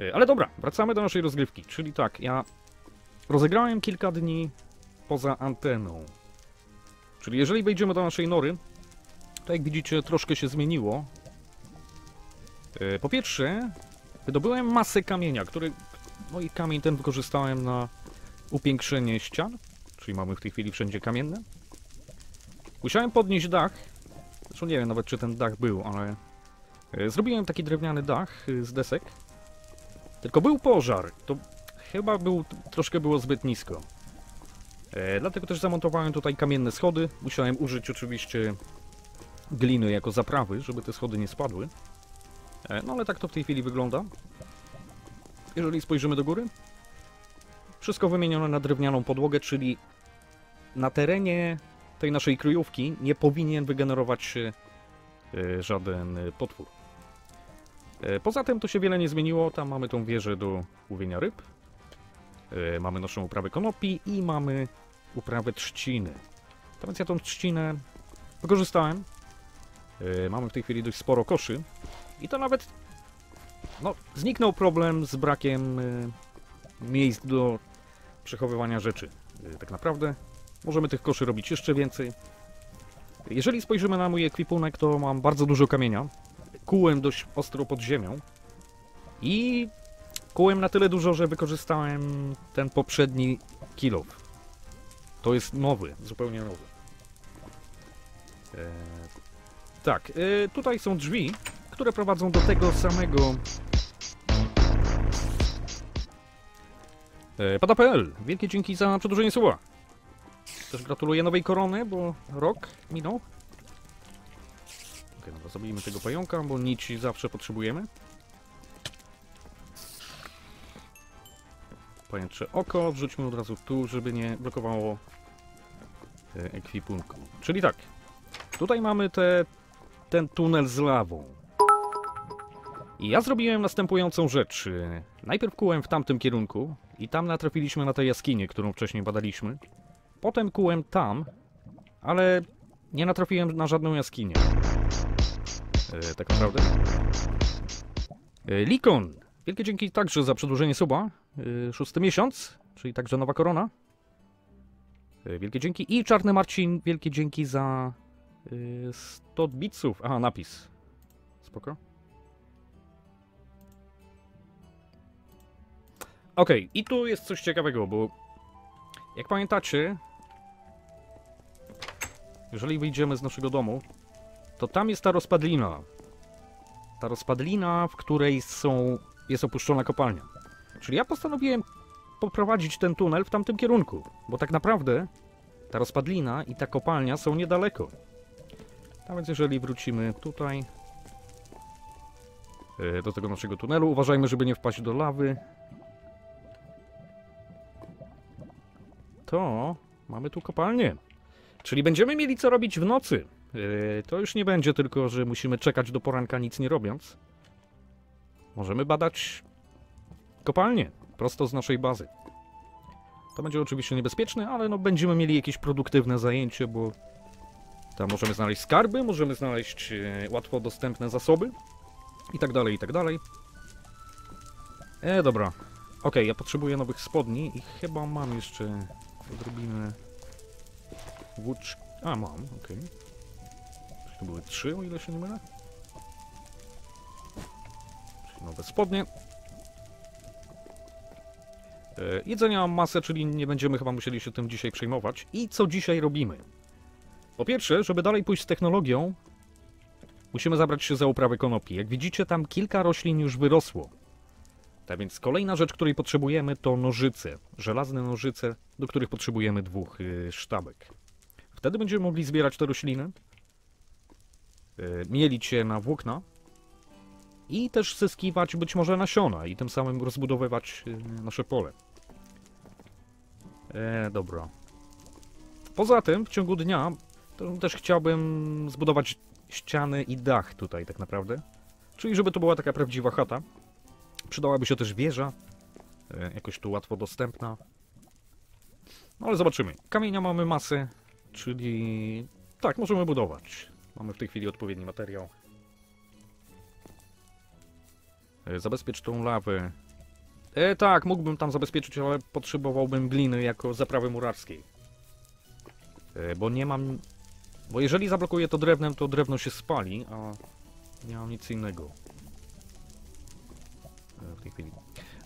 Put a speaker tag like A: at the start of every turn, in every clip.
A: E, Ale dobra, wracamy do naszej rozgrywki. Czyli tak, ja rozegrałem kilka dni poza anteną. Czyli jeżeli wejdziemy do naszej nory, to jak widzicie troszkę się zmieniło. E, Po pierwsze, wydobyłem masę kamienia, który... No i kamień ten wykorzystałem na upiększenie ścian. Czyli mamy w tej chwili wszędzie kamienne. Musiałem podnieść dach. Zresztą nie wiem nawet czy ten dach był, ale... e, Zrobiłem taki drewniany dach z desek. Tylko był pożar. To chyba był, troszkę było zbyt nisko. E, dlatego też zamontowałem tutaj kamienne schody. Musiałem użyć oczywiście gliny jako zaprawy, żeby te schody nie spadły. E, no ale tak to w tej chwili wygląda. Jeżeli spojrzymy do góry, wszystko wymienione na drewnianą podłogę, czyli na terenie tej naszej kryjówki nie powinien wygenerować się e, żaden e, potwór. E, Poza tym to się wiele nie zmieniło. Tam mamy tą wieżę do łowienia ryb. E, Mamy naszą uprawę konopi i mamy uprawę trzciny. Tak więc ja tą trzcinę wykorzystałem. E, Mamy w tej chwili dość sporo koszy. I to nawet no, zniknął problem z brakiem miejsc do przechowywania rzeczy. Tak naprawdę możemy tych koszy robić jeszcze więcej. Jeżeli spojrzymy na mój ekwipunek, to mam bardzo dużo kamienia kułem dość ostro pod ziemią i kułem na tyle dużo, że wykorzystałem ten poprzedni kilof. To jest nowy, zupełnie nowy. E, tak, e, tutaj są drzwi, które prowadzą do tego samego... E, Pada.pl, wielkie dzięki za przedłużenie słowa. Też gratuluję nowej korony, bo rok minął. Okej, dobra, zabijmy tego pająka, bo nici zawsze potrzebujemy. Pajęcze oko, wrzućmy od razu tu, żeby nie blokowało e, ekwipunku. Czyli tak, tutaj mamy te, ten tunel z lawą. I ja zrobiłem następującą rzecz. Najpierw kułem w tamtym kierunku i tam natrafiliśmy na tę jaskinię, którą wcześniej badaliśmy. Potem kułem tam, ale nie natrafiłem na żadną jaskinię. E, tak naprawdę. E, Likon, wielkie dzięki także za przedłużenie suba. E, szósty miesiąc, czyli także nowa korona. Wielkie dzięki. I Czarny Marcin, wielkie dzięki za e, 100 bitsów. Aha, napis. Spoko. Okej, i tu jest coś ciekawego, bo jak pamiętacie, jeżeli wyjdziemy z naszego domu, to tam jest ta rozpadlina. Ta rozpadlina, w której są, jest opuszczona kopalnia. Czyli ja postanowiłem poprowadzić ten tunel w tamtym kierunku, bo tak naprawdę ta rozpadlina i ta kopalnia są niedaleko. A więc jeżeli wrócimy tutaj e, do tego naszego tunelu, uważajmy, żeby nie wpaść do lawy. To mamy tu kopalnię. Czyli będziemy mieli co robić w nocy. Yy, to już nie będzie tylko, że musimy czekać do poranka nic nie robiąc. Możemy badać kopalnię prosto z naszej bazy. To będzie oczywiście niebezpieczne, ale no będziemy mieli jakieś produktywne zajęcie, bo tam możemy znaleźć skarby, możemy znaleźć e, łatwo dostępne zasoby i tak dalej, i tak dalej. E, dobra. Okej, ja potrzebuję nowych spodni i chyba mam jeszcze odrobinę włócz... A, mam, okej. To były trzy, o ile się nie mylę. Czyli nowe spodnie. E, jedzenia mam masę, czyli nie będziemy chyba musieli się tym dzisiaj przejmować. I co dzisiaj robimy? Po pierwsze, żeby dalej pójść z technologią, musimy zabrać się za uprawę konopi. Jak widzicie, tam kilka roślin już wyrosło. Tak więc kolejna rzecz, której potrzebujemy, to nożyce. Żelazne nożyce, do których potrzebujemy dwóch y, sztabek. Wtedy będziemy mogli zbierać te rośliny, y, mielić je na włókna i też zyskiwać być może nasiona i tym samym rozbudowywać y, nasze pole. E, dobra. Poza tym w ciągu dnia też chciałbym zbudować ściany i dach tutaj tak naprawdę. Czyli żeby to była taka prawdziwa chata. Przydałaby się też wieża, e, jakoś tu łatwo dostępna. No ale zobaczymy. Kamienia mamy masę, czyli tak, możemy budować. Mamy w tej chwili odpowiedni materiał. E, Zabezpiecz tą lawę E, tak, mógłbym tam zabezpieczyć, ale potrzebowałbym gliny jako zaprawy murarskiej. E, bo nie mam... Bo jeżeli zablokuję to drewnem, to drewno się spali, a nie mam nic innego. E, w tej chwili.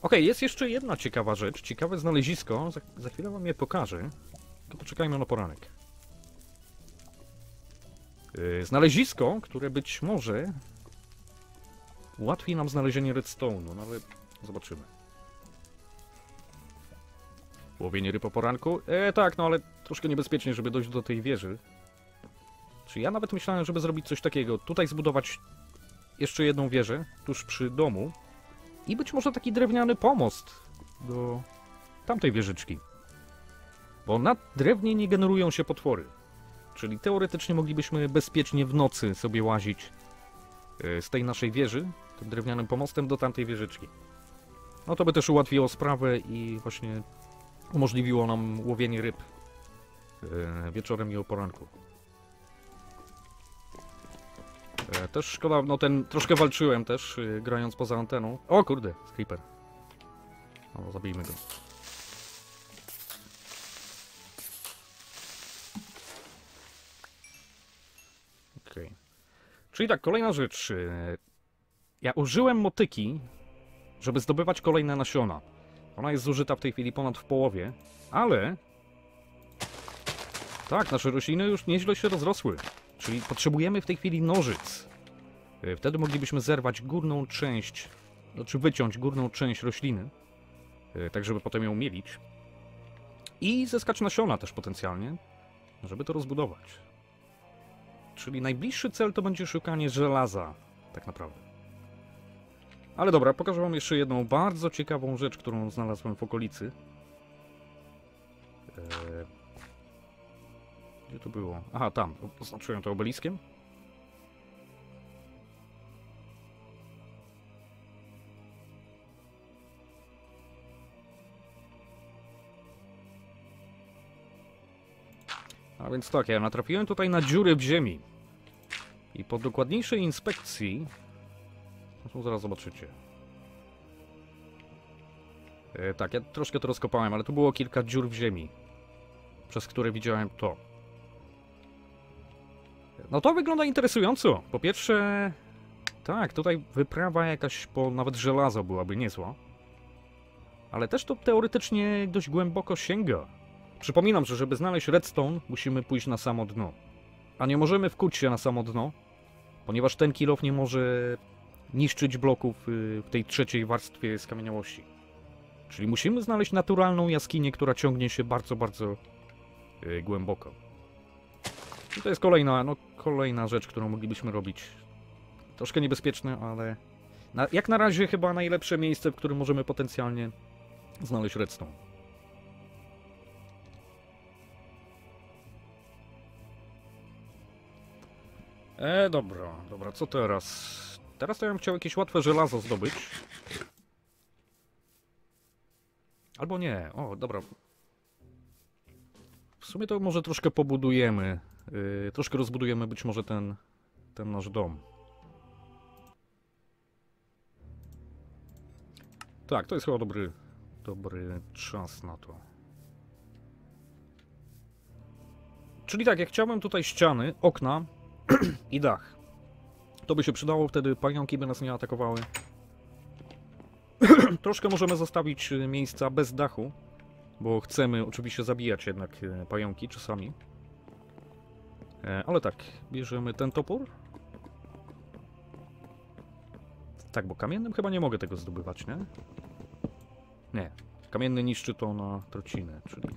A: Okej, jest jeszcze jedna ciekawa rzecz, ciekawe znalezisko, za, za chwilę wam je pokażę. Tylko poczekajmy na poranek. E, znalezisko, które być może ułatwi nam znalezienie redstone'u, no ale zobaczymy. Łowienie ryb po poranku? E, tak, no ale troszkę niebezpiecznie, żeby dojść do tej wieży. Czy ja nawet myślałem, żeby zrobić coś takiego. Tutaj zbudować jeszcze jedną wieżę, tuż przy domu. I być może taki drewniany pomost do tamtej wieżyczki. Bo na drewnie nie generują się potwory. Czyli teoretycznie moglibyśmy bezpiecznie w nocy sobie łazić e, z tej naszej wieży, tym drewnianym pomostem do tamtej wieżyczki. No to by też ułatwiło sprawę i właśnie umożliwiło nam łowienie ryb e, wieczorem i o poranku. E, Też szkoda, no ten troszkę walczyłem też, grając poza anteną. O kurde, creeper. No, zabijmy go. Czyli tak, kolejna rzecz. e, Ja użyłem motyki, żeby zdobywać kolejne nasiona. Ona jest zużyta w tej chwili ponad w połowie, ale... Tak, nasze rośliny już nieźle się rozrosły. Czyli potrzebujemy w tej chwili nożyc. E, Wtedy moglibyśmy zerwać górną część, znaczy wyciąć górną część rośliny, e, tak żeby potem ją mielić. I zyskać nasiona też potencjalnie, żeby to rozbudować. Czyli najbliższy cel to będzie szukanie żelaza, tak naprawdę. Ale dobra, pokażę wam jeszcze jedną bardzo ciekawą rzecz, którą znalazłem w okolicy. Eee... Gdzie to było? Aha, tam. Oznaczyłem to obeliskiem. Więc tak, ja natrafiłem tutaj na dziury w ziemi. I po dokładniejszej inspekcji... Zresztą zaraz zobaczycie. E, tak, ja troszkę to rozkopałem, ale tu było kilka dziur w ziemi. Przez które widziałem to. No to wygląda interesująco. Po pierwsze... Tak, tutaj wyprawa jakaś po nawet żelazo byłaby niezła. Ale też to teoretycznie dość głęboko sięga. Przypominam, że żeby znaleźć redstone, musimy pójść na samo dno. A nie możemy wkuć się na samo dno, ponieważ ten kilof nie może niszczyć bloków y, w tej trzeciej warstwie skamieniałości. Czyli musimy znaleźć naturalną jaskinię, która ciągnie się bardzo, bardzo y, głęboko. I to jest kolejna, no, kolejna rzecz, którą moglibyśmy robić. Troszkę niebezpieczne, ale na, jak na razie chyba najlepsze miejsce, w którym możemy potencjalnie znaleźć redstone. E, dobra, dobra, co teraz? Teraz to ja bym chciał jakieś łatwe żelazo zdobyć. Albo nie, o, dobra. W sumie to może troszkę pobudujemy. Yy, troszkę rozbudujemy być może ten, ten nasz dom. Tak, to jest chyba dobry, dobry czas na to. Czyli tak, jak chciałbym tutaj ściany, okna i dach. To by się przydało, wtedy pająki by nas nie atakowały. Troszkę możemy zostawić y, miejsca bez dachu, bo chcemy oczywiście zabijać jednak y, pająki czasami. E, ale tak, bierzemy ten topór. Tak, bo kamiennym chyba nie mogę tego zdobywać, nie? Nie. Kamienny niszczy to na trocinę, czyli...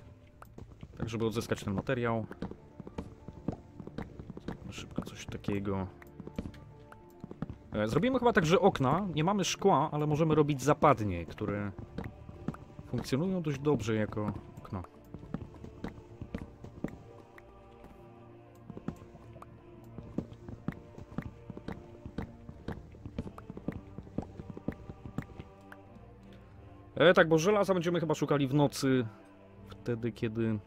A: Tak, żeby odzyskać ten materiał. Takiego. E, Zrobimy chyba tak, że okna, nie mamy szkła, ale możemy robić zapadnie, które funkcjonują dość dobrze jako okna. E, tak, bo żelaza będziemy chyba szukali w nocy, wtedy kiedy...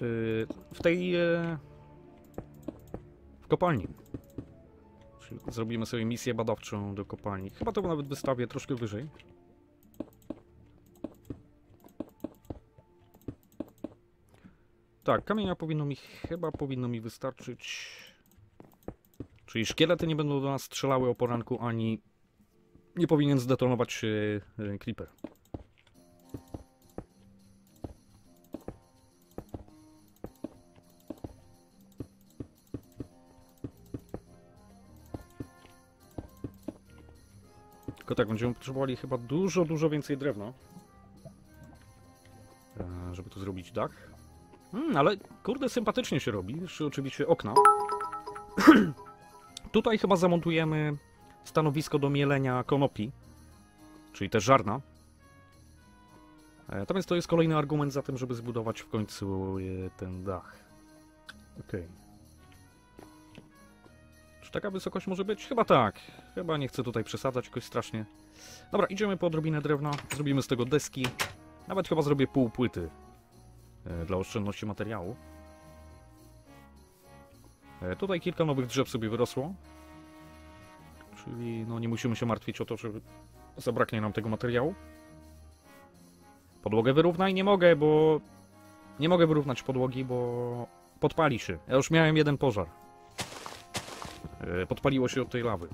A: w tej... e, w kopalni. Zrobimy sobie misję badawczą do kopalni. Chyba to nawet wystawię troszkę wyżej. Tak, kamienia powinno mi, chyba powinno mi wystarczyć. Czyli szkielety nie będą do nas strzelały o poranku, ani nie powinien zdetonować e, creeper. Tak, będziemy potrzebowali chyba dużo, dużo więcej drewna. e, Żeby tu zrobić dach. Hmm, ale kurde, sympatycznie się robi. Jeszcze oczywiście okna. Tutaj chyba zamontujemy stanowisko do mielenia konopi, czyli też żarna. E, Natomiast to jest kolejny argument za tym, żeby zbudować w końcu e, ten dach. Okej. Czy taka wysokość może być? Chyba tak. Chyba nie chcę tutaj przesadzać jakoś strasznie. Dobra, idziemy po odrobinę drewna. Zrobimy z tego deski. Nawet chyba zrobię pół płyty e, dla oszczędności materiału. E, Tutaj kilka nowych drzew sobie wyrosło. Czyli no, nie musimy się martwić o to, że zabraknie nam tego materiału. Podłogę wyrównaj? Nie mogę, bo... Nie mogę wyrównać podłogi, bo podpali się. Ja już miałem jeden pożar. E, Podpaliło się od tej lawy.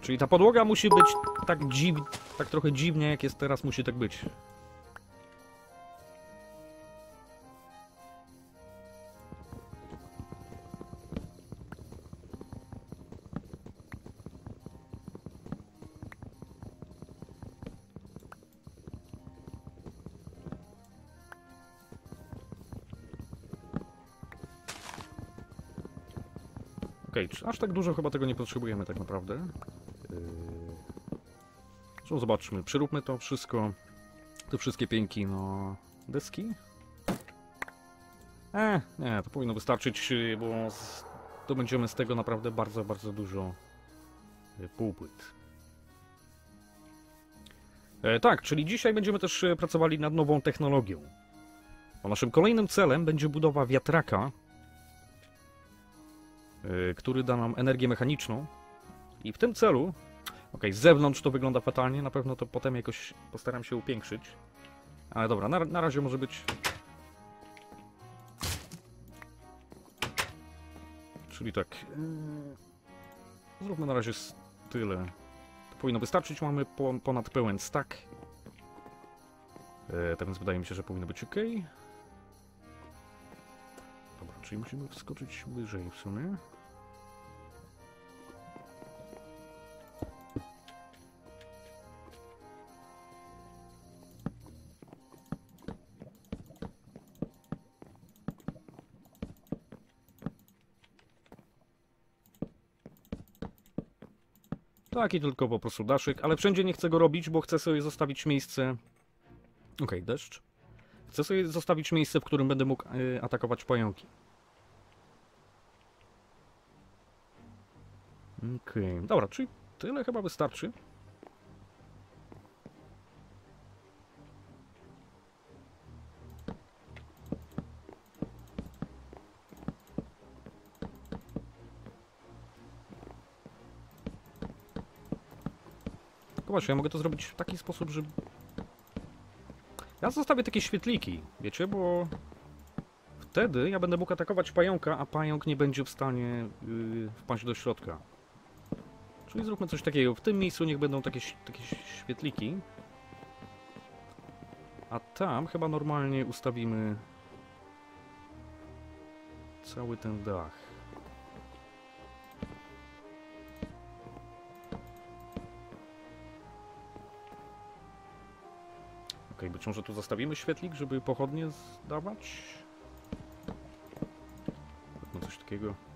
A: Czyli ta podłoga musi być tak dziw... tak trochę dziwnie, jak jest teraz, musi tak być. Aż tak dużo chyba tego nie potrzebujemy tak naprawdę. Yy... Zresztą zobaczmy, przyróbmy to wszystko, te wszystkie pięki, no... deski? E, nie, to powinno wystarczyć, yy, bo z... to będziemy z tego naprawdę bardzo, bardzo dużo yy, półpłyt. E, tak, czyli dzisiaj będziemy też e, pracowali nad nową technologią. Bo naszym kolejnym celem będzie budowa wiatraka, który da nam energię mechaniczną. I w tym celu, ok, z zewnątrz to wygląda fatalnie, na pewno to potem jakoś postaram się upiększyć. Ale dobra, na, na razie może być. Czyli tak. Yy, zróbmy na razie tyle. To powinno wystarczyć, mamy po, ponad pełen stack. Yy, tak więc wydaje mi się, że powinno być ok. Czyli musimy wskoczyć wyżej w sumie. Taki tylko po prostu daszyk, ale wszędzie nie chcę go robić, bo chcę sobie zostawić miejsce... Okej, deszcz. Chcę sobie zostawić miejsce, w którym będę mógł y, atakować pająki. Okej, dobra, czyli tyle chyba wystarczy. Właśnie, ja mogę to zrobić w taki sposób, że... Ja zostawię takie świetliki, wiecie, bo... Wtedy ja będę mógł atakować pająka, a pająk nie będzie w stanie yy, wpaść do środka. Czyli zróbmy coś takiego. W tym miejscu niech będą takie, takie świetliki. A tam chyba normalnie ustawimy cały ten dach. Okej, być może tu zostawimy świetlik, żeby pochodnie zdawać? No coś takiego.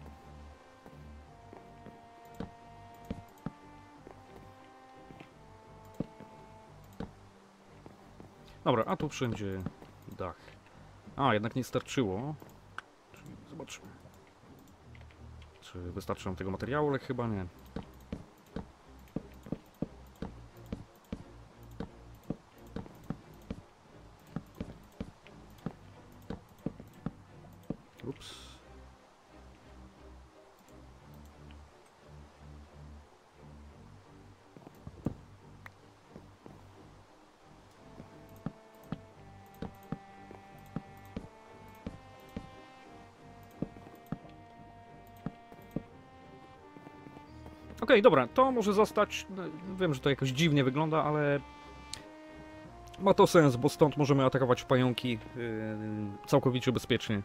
A: Dobra, a tu wszędzie dach. A, jednak nie starczyło. Zobaczmy. Czy wystarczy nam tego materiału, ale chyba nie. Okej, dobra, to może zostać. no, Wiem, że to jakoś dziwnie wygląda, ale ma to sens, bo stąd możemy atakować pająki yy, całkowicie bezpiecznie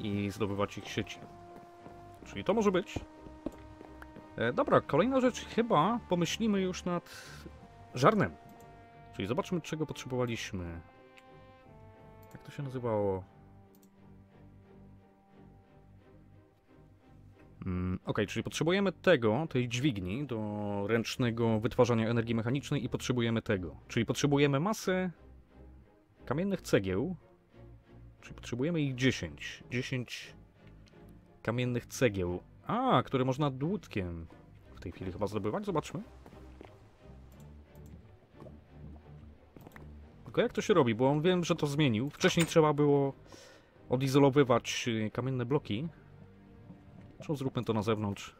A: i zdobywać ich sieci. Czyli to może być. E, dobra, kolejna rzecz, chyba pomyślimy już nad żarnem. Czyli zobaczmy, czego potrzebowaliśmy. Jak to się nazywało? Ok, czyli potrzebujemy tego, tej dźwigni do ręcznego wytwarzania energii mechanicznej i potrzebujemy tego. Czyli potrzebujemy masę kamiennych cegieł. Czyli potrzebujemy ich 10. 10 kamiennych cegieł. A, które można dłutkiem w tej chwili chyba zdobywać. Zobaczmy. Tylko jak to się robi, bo on wiem, że to zmienił. Wcześniej trzeba było odizolowywać y, kamienne bloki. Zresztą zróbmy to na zewnątrz.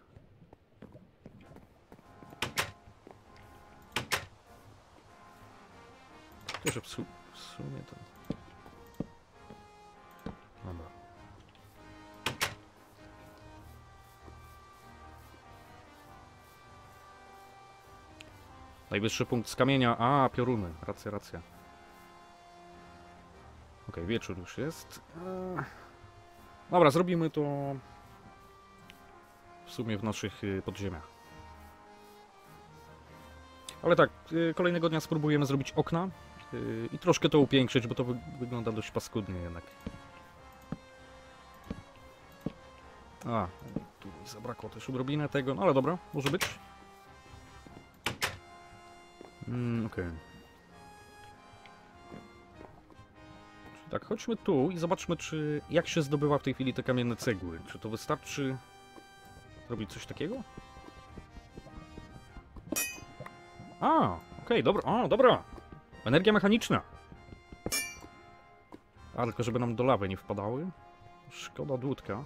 A: To, że w, su w sumie to... Dobra. Najwyższy punkt z kamienia. A, pioruny. Racja, racja. Okej, wieczór już jest. Eee. Dobra, zrobimy to w sumie w naszych y, podziemiach. Ale tak, y, kolejnego dnia spróbujemy zrobić okna y, i troszkę to upiększyć, bo to wy wygląda dość paskudnie jednak. A, tu zabrakło też odrobinę tego, no ale dobra, może być. Mm, okej. Czyli Tak, chodźmy tu i zobaczmy, czy jak się zdobywa w tej chwili te kamienne cegły. Czy to wystarczy robić coś takiego? A, okej, dobra, o, dobra. Energia mechaniczna. A, tylko żeby nam do lawy nie wpadały. Szkoda dłutka.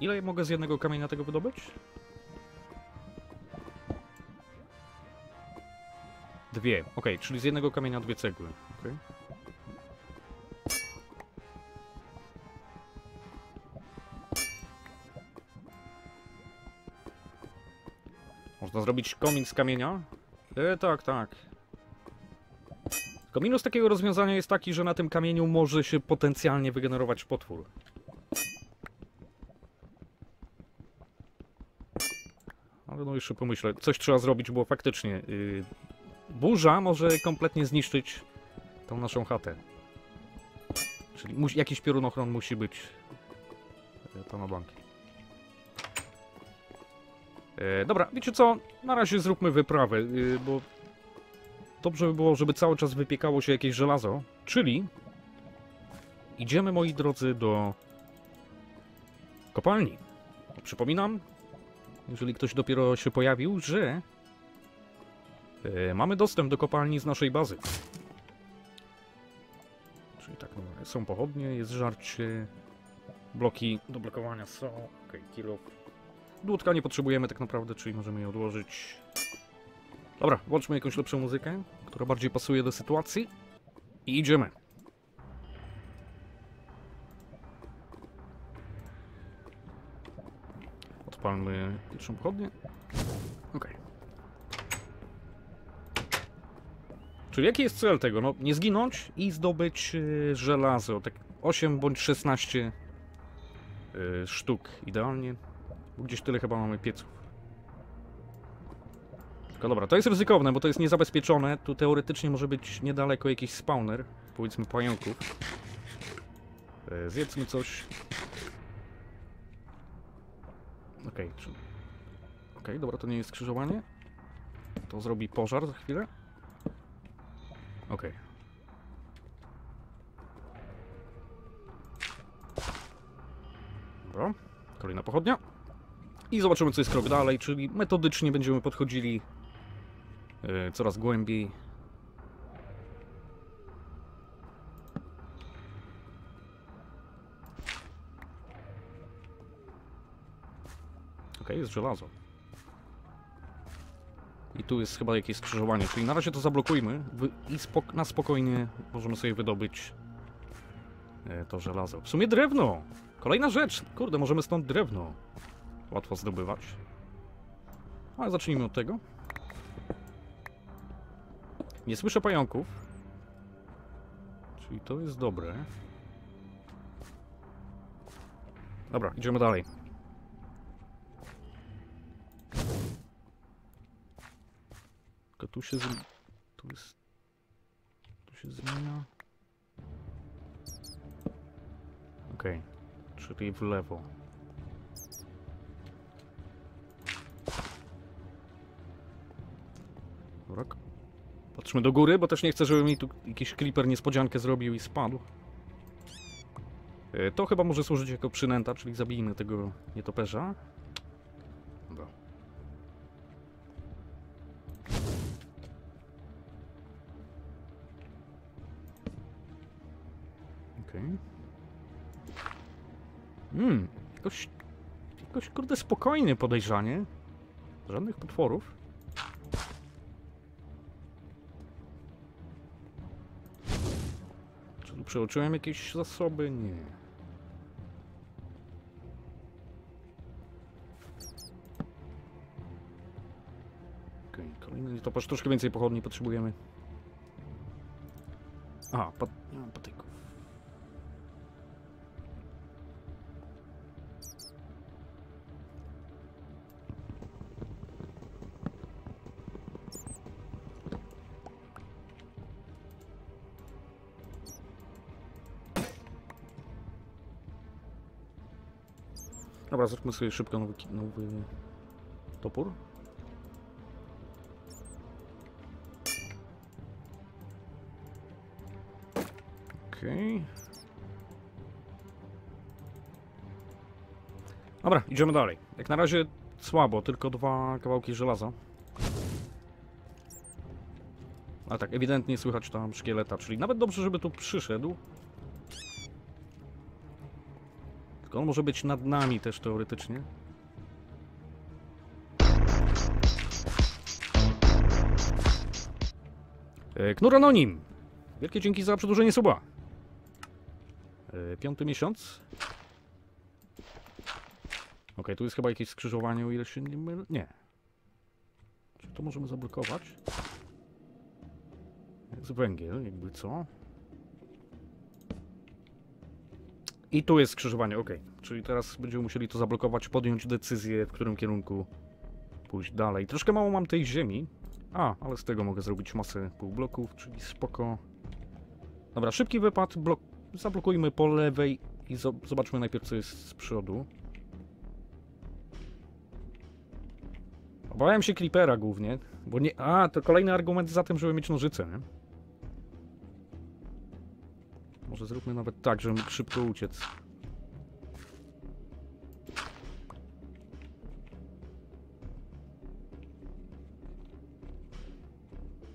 A: Ile mogę z jednego kamienia tego wydobyć? Dwie, okej, czyli z jednego kamienia dwie cegły. okej. Można zrobić komin z kamienia? E, tak, tak. Tylko minus takiego rozwiązania jest taki, że na tym kamieniu może się potencjalnie wygenerować potwór. Ale no jeszcze pomyślę, coś trzeba zrobić, bo faktycznie yy, burza może kompletnie zniszczyć tą naszą chatę. Czyli jakiś piorunochron musi być yy, to na banki. E, dobra, wiecie co? Na razie zróbmy wyprawę, y, bo dobrze by było, żeby cały czas wypiekało się jakieś żelazo. Czyli idziemy, moi drodzy, do kopalni. Przypominam, jeżeli ktoś dopiero się pojawił, że e, mamy dostęp do kopalni z naszej bazy. Czyli tak, no, są pochodnie, jest żarcie, bloki do blokowania są, okej, okay, kilo Dłutka nie potrzebujemy tak naprawdę, czyli możemy je odłożyć. Dobra, włączmy jakąś lepszą muzykę, która bardziej pasuje do sytuacji. I idziemy. Odpalmy pierwszą pochodnię. Okej. Czyli jaki jest cel tego? No, nie zginąć i zdobyć y, żelazo. Tak 8 bądź 16 y, sztuk idealnie. Bo gdzieś tyle chyba mamy pieców. Tylko dobra, to jest ryzykowne, bo to jest niezabezpieczone. Tu teoretycznie może być niedaleko jakiś spawner, powiedzmy pająków. E, zjedzmy coś. Okej, okay. Okej, okay, dobra, to nie jest skrzyżowanie. To zrobi pożar za chwilę. Okej. Okay. Dobra, kolejna pochodnia. I zobaczymy, co jest krok dalej, czyli metodycznie będziemy podchodzili yy, coraz głębiej. Ok, jest żelazo. I tu jest chyba jakieś skrzyżowanie, czyli na razie to zablokujmy i spok na spokojnie możemy sobie wydobyć yy, to żelazo. W sumie drewno! Kolejna rzecz! Kurde, możemy stąd drewno łatwo zdobywać. Ale zacznijmy od tego. Nie słyszę pająków. Czyli to jest dobre. Dobra, idziemy dalej. Tylko tu się... zm- Tu jest... Tu się zmienia... Okej. Czyli w lewo. Patrzmy do góry, bo też nie chcę, żeby mi tu jakiś creeper niespodziankę zrobił i spadł. E, To chyba może służyć jako przynęta, czyli zabijmy tego nietoperza. Dobra. Okej. Hmm, jakoś... Jakoś kurde spokojnie podejrzanie. Żadnych potworów. Przeoczyłem jakieś zasoby? Nie. Okej, kolejny nietoperz. Troszkę więcej pochodni potrzebujemy. A, pat... patyków. Dobra, zróbmy sobie szybko nowy, nowy topór. Okej. Dobra, idziemy dalej. Jak na razie słabo, tylko dwa kawałki żelaza. Ale tak, ewidentnie słychać tam szkieleta, czyli nawet dobrze, żeby tu przyszedł. Tylko on może być nad nami też teoretycznie. E, Knur Anonim. Wielkie dzięki za przedłużenie suba. E, Piąty miesiąc. Okej, tu jest chyba jakieś skrzyżowanie, o ile się nie mylę. Nie. Czy to możemy zablokować? Jest węgiel, jakby co? I tu jest skrzyżowanie, ok. Czyli teraz będziemy musieli to zablokować, podjąć decyzję, w którym kierunku pójść dalej. Troszkę mało mam tej ziemi. A, ale z tego mogę zrobić masę półbloków, czyli spoko. Dobra, szybki wypad, blok... zablokujmy po lewej i zo- zobaczmy najpierw, co jest z przodu. Obawiam się creepera głównie, bo nie... A, to kolejny argument za tym, żeby mieć nożyce, nie? Może zróbmy nawet tak, żeby mógł szybko uciec.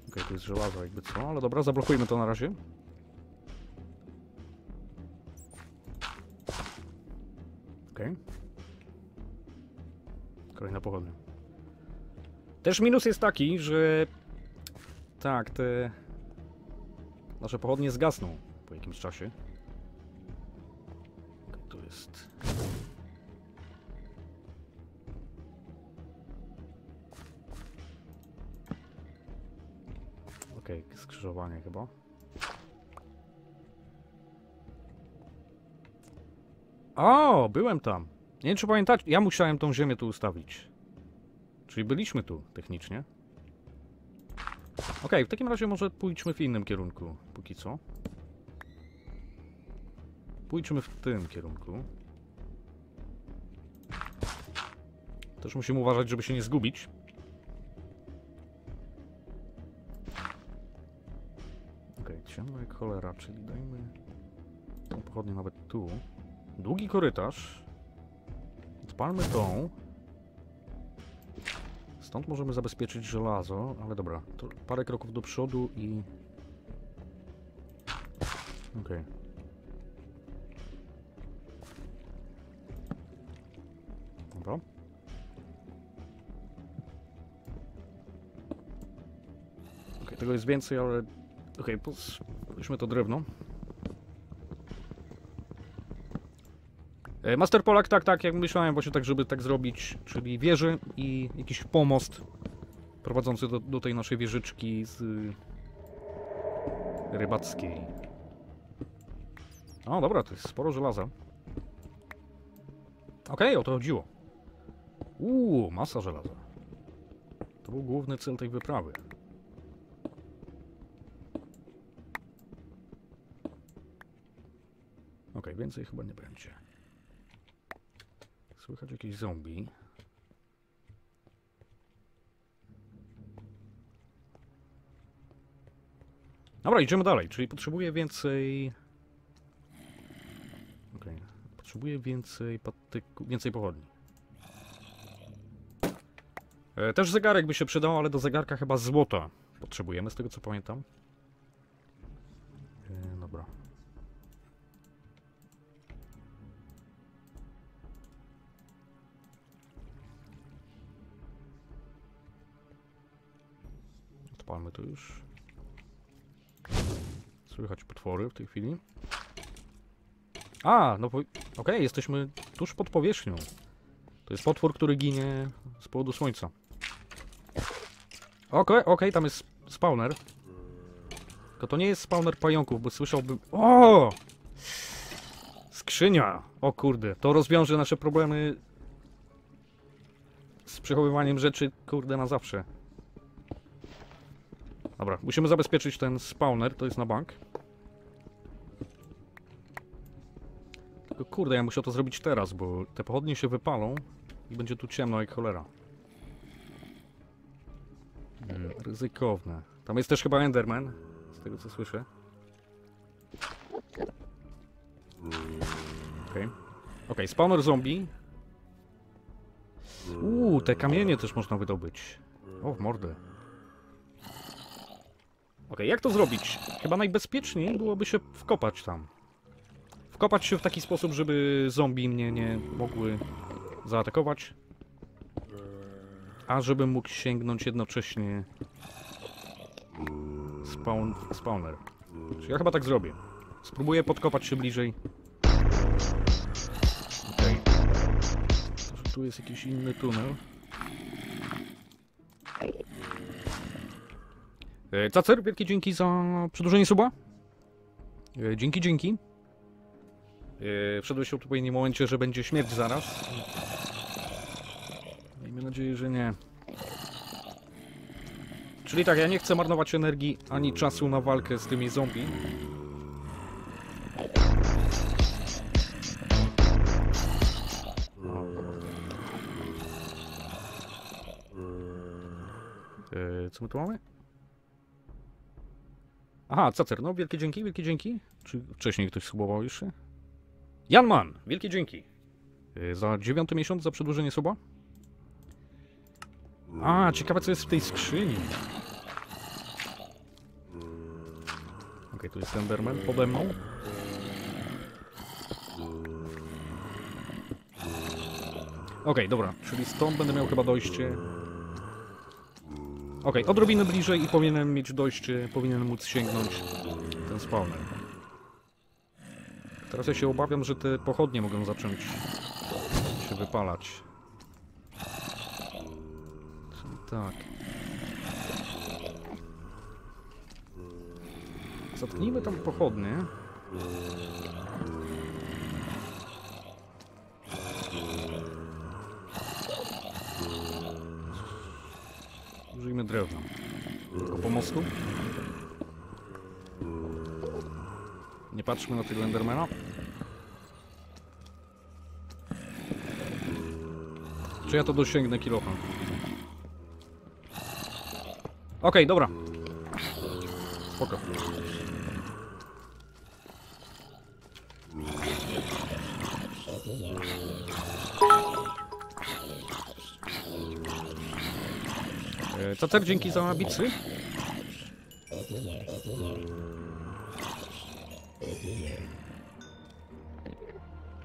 A: Okej, tu jest żelazo jakby co, ale dobra, zablokujmy to na razie. Okej. Kolejna pochodnia. Też minus jest taki, że... Tak, te... Nasze pochodnie zgasną po jakimś czasie. Tu jest... Okej, skrzyżowanie chyba. O, byłem tam. Nie wiem, czy pamiętać. Ja musiałem tą ziemię tu ustawić. Czyli byliśmy tu, technicznie. Okej, w takim razie może pójdźmy w innym kierunku, póki co. Pójdźmy w tym kierunku. Też musimy uważać, żeby się nie zgubić. Okej, ciemno jak cholera, czyli dajmy tą pochodnię nawet tu. Długi korytarz. Odpalmy tą. Stąd możemy zabezpieczyć żelazo, ale dobra, to parę kroków do przodu i... Okej. Dobra. Tego jest więcej, ale... Okej, okay, to drewno. E, Master Polak, tak, tak, jak myślałem właśnie tak, żeby tak zrobić, czyli wieży i jakiś pomost prowadzący do, do tej naszej wieżyczki z y, rybackiej. O, dobra, to jest sporo żelaza. Okej, o to chodziło. Uuu, masa żelaza. To był główny cel tej wyprawy. Więcej chyba nie będzie. Słychać jakieś zombie. Dobra, idziemy dalej, czyli potrzebuję więcej... Okej, potrzebuję więcej patyku... więcej pochodni. E, też zegarek by się przydał, ale do zegarka chyba złota potrzebujemy, z tego co pamiętam. Odpalmy to już. Słychać potwory w tej chwili. A, no po... okej, jesteśmy tuż pod powierzchnią. To jest potwór, który ginie z powodu słońca. Okej, okej, tam jest spawner. Tylko to nie jest spawner pająków, bo słyszałbym... O! Skrzynia! O kurde, to rozwiąże nasze problemy z przechowywaniem rzeczy, kurde, na zawsze. Dobra, musimy zabezpieczyć ten spawner, to jest na bank. Tylko kurde, ja muszę to zrobić teraz, bo te pochodnie się wypalą i będzie tu ciemno jak cholera. Hmm, ryzykowne. Tam jest też chyba Enderman, z tego co słyszę. Okej. Okay. Okej, spawner zombie. Uuu, te kamienie też można wydobyć. O, w mordę. Okej, jak to zrobić? Chyba najbezpieczniej byłoby się wkopać tam. Wkopać się w taki sposób, żeby zombie mnie nie mogły zaatakować. A żebym mógł sięgnąć jednocześnie spawn, spawner. Czyli ja chyba tak zrobię. Spróbuję podkopać się bliżej. Okej. Może tu jest jakiś inny tunel. E, Cacer, wielkie dzięki za przedłużenie suba. E, Dzięki, dzięki. E, Wszedłeś w odpowiednim momencie, że będzie śmierć zaraz. Miejmy nadzieję, że nie. Czyli tak, ja nie chcę marnować energii ani czasu na walkę z tymi zombie. Co my tu mamy? Aha, Cacer, no wielkie dzięki, wielkie dzięki. Czy wcześniej ktoś subował jeszcze? Janman, wielkie dzięki. E, Za dziewiąty miesiąc, za przedłużenie suba. A, ciekawe co jest w tej skrzyni. Okej, tu jest Enderman pode mną. Okej, dobra, czyli stąd będę miał chyba dojście. Okej, odrobinę bliżej i powinienem mieć dojście, powinienem móc sięgnąć ten spawner. Teraz ja się obawiam, że te pochodnie mogą zacząć się wypalać. Tak. Zatknijmy tam pochodnie. Użyjmy drewna. Tylko pomostu. Nie patrzmy na tego Endermana. Czy ja to dosięgnę kilofem? Okej, dobra. Spoko. E, Cacer, dzięki za bicy.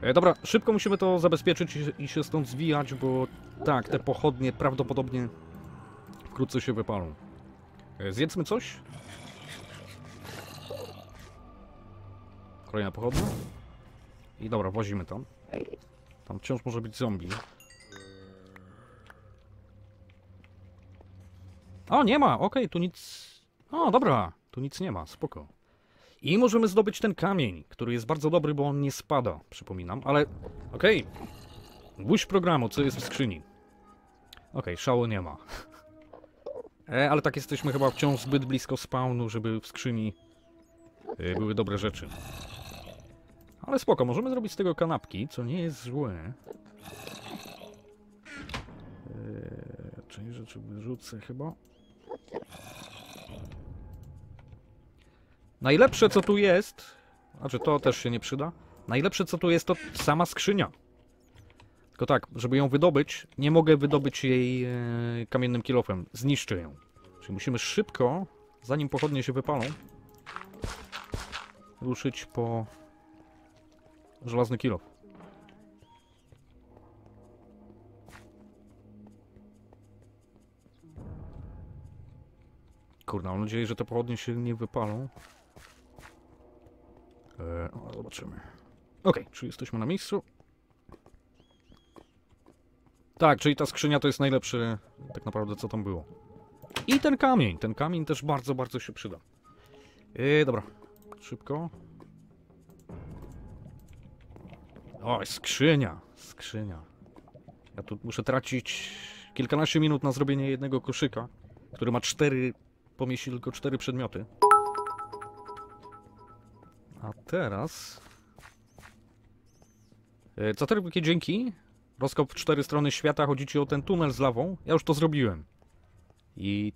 A: E, dobra, szybko musimy to zabezpieczyć i- się stąd zwijać, bo tak, te pochodnie prawdopodobnie wkrótce się wypalą. E, Zjedzmy coś. Kolejna pochodnia. I dobra, wozimy tam. Tam wciąż może być zombie. O, nie ma! Okej, tu nic... O, dobra, tu nic nie ma, spoko. I możemy zdobyć ten kamień, który jest bardzo dobry, bo on nie spada, przypominam, ale... Okej. Gwóźdź programu, co jest w skrzyni. Okej, szału nie ma. E, ale tak jesteśmy chyba wciąż zbyt blisko spawnu, żeby w skrzyni e, były dobre rzeczy. Ale spoko, możemy zrobić z tego kanapki, co nie jest złe. Eee, część rzeczy wyrzucę chyba. Najlepsze co tu jest, znaczy to też się nie przyda, najlepsze co tu jest to sama skrzynia. Tylko tak, żeby ją wydobyć, nie mogę wydobyć jej e, kamiennym kilofem, zniszczę ją. Czyli musimy szybko, zanim pochodnie się wypalą, ruszyć po żelazny kilof. Kurna, mam nadzieję, że te pochodnie się nie wypalą. E, no, zobaczymy. Okej, czy jesteśmy na miejscu? Tak, czyli ta skrzynia to jest najlepsze tak naprawdę co tam było. I ten kamień, ten kamień też bardzo, bardzo się przyda. E, dobra, szybko. O, skrzynia, skrzynia. Ja tu muszę tracić kilkanaście minut na zrobienie jednego koszyka, który ma cztery, pomieści tylko cztery przedmioty. A teraz... E, Co te wielkie dzięki? Rozkop w cztery strony świata, chodzi ci o ten tunel z lawą? Ja już to zrobiłem. I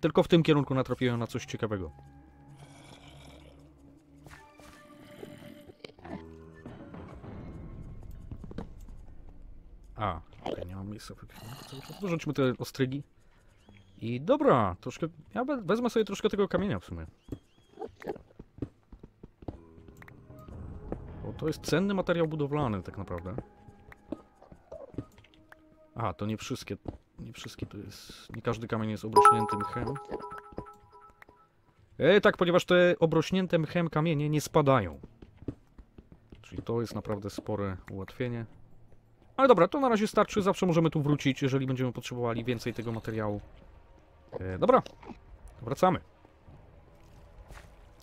A: tylko w tym kierunku natrafiłem na coś ciekawego. A, nie mam miejsca w ekwipunku cały czas. Dorzućmy te ostrygi. I dobra, troszkę... Ja we- wezmę sobie troszkę tego kamienia w sumie. Bo to jest cenny materiał budowlany tak naprawdę. Aha, to nie wszystkie... Nie wszystkie to jest... Nie każdy kamień jest obrośnięty mchem. E, tak, ponieważ te obrośnięte mchem kamienie nie spadają. Czyli to jest naprawdę spore ułatwienie. Ale dobra, to na razie starczy, zawsze możemy tu wrócić, jeżeli będziemy potrzebowali więcej tego materiału. E, dobra, wracamy.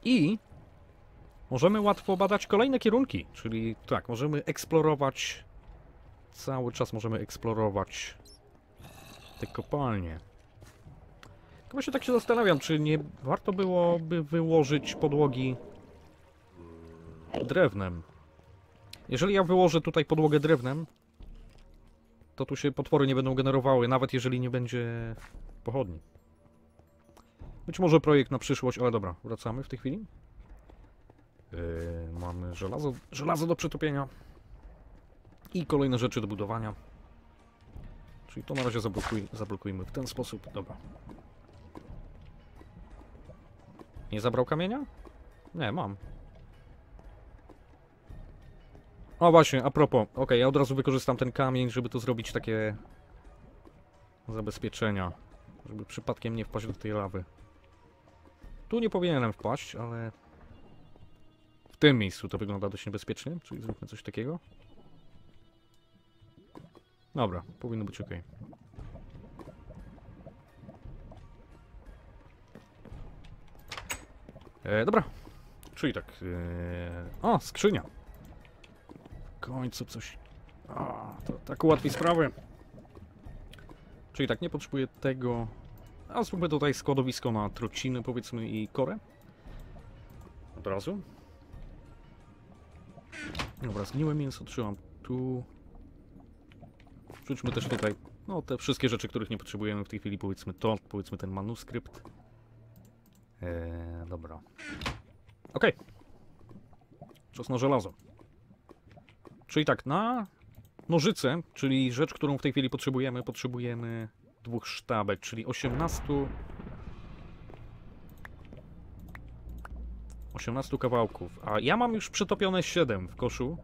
A: I możemy łatwo badać kolejne kierunki, czyli tak, możemy eksplorować, cały czas możemy eksplorować te kopalnie. Właśnie tak się zastanawiam, czy nie warto byłoby wyłożyć podłogi drewnem. Jeżeli ja wyłożę tutaj podłogę drewnem, to tu się potwory nie będą generowały, nawet jeżeli nie będzie pochodni. Być może projekt na przyszłość, ale dobra, wracamy w tej chwili. Yy, mamy żelazo, żelazo do przetopienia i kolejne rzeczy do budowania. Czyli to na razie zablokuj, zablokujmy w ten sposób. Dobra. Nie zabrał kamienia? Nie, mam. O właśnie, a propos, okej, ja od razu wykorzystam ten kamień, żeby tu zrobić takie zabezpieczenia, żeby przypadkiem nie wpaść do tej lawy. Tu nie powinienem wpaść, ale w tym miejscu to wygląda dość niebezpiecznie, czyli zróbmy coś takiego. Dobra, powinno być ok. E, dobra, czyli tak. E, o, skrzynia. W końcu coś. A, to tak ułatwi sprawę. Czyli tak, nie potrzebuję tego. A zróbmy tutaj składowisko na trociny, powiedzmy, i korę. Od razu. Dobra, zgniłe mięso trzymam tu. Wrzućmy też tutaj, no, te wszystkie rzeczy, których nie potrzebujemy w tej chwili, powiedzmy to, powiedzmy ten manuskrypt. Eee, dobra. Okej. Czas na żelazo. Czyli tak, na nożyce, czyli rzecz, którą w tej chwili potrzebujemy, potrzebujemy dwóch sztabek, czyli 18... 18 kawałków. A ja mam już przetopione 7 w koszu,